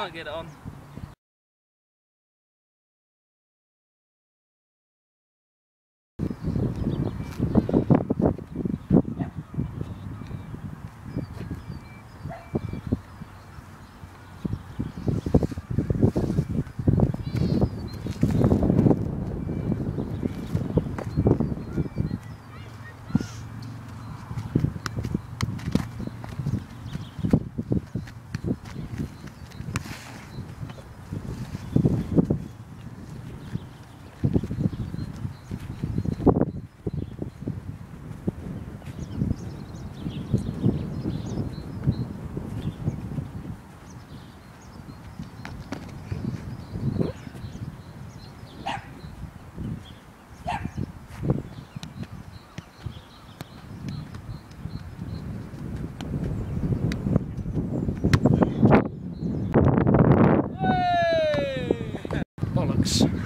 can't get it on. Bollocks.